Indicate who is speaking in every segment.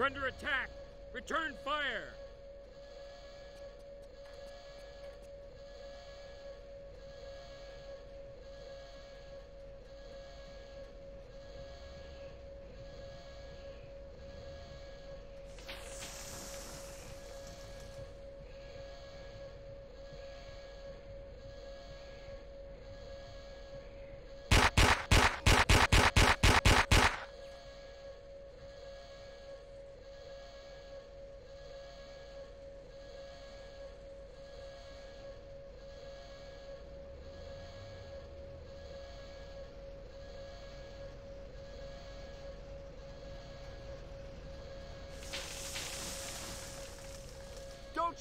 Speaker 1: We're under attack! Return fire!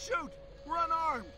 Speaker 2: Shoot! We're unarmed!